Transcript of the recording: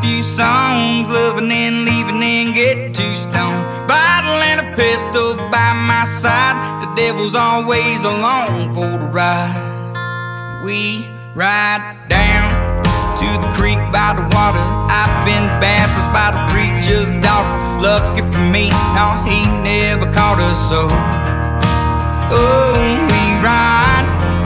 few songs, loving and leaving and get too stoned. Bottle and a pistol by my side, the devil's always along for the ride. We ride down to the creek by the water. I've been baptized by the preacher's daughter. Lucky for me, no, he never caught us so. Oh,